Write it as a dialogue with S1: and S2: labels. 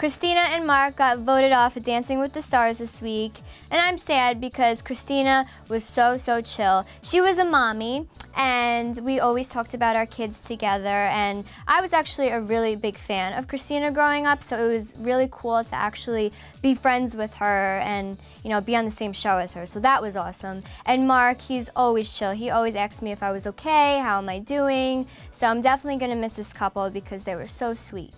S1: Christina and Mark got voted off of Dancing with the Stars this week, and I'm sad because Christina was so, so chill. She was a mommy, and we always talked about our kids together, and I was actually a really big fan of Christina growing up, so it was really cool to actually be friends with her and, you know, be on the same show as her, so that was awesome. And Mark, he's always chill. He always asked me if I was okay, how am I doing, so I'm definitely gonna miss this couple because they were so sweet.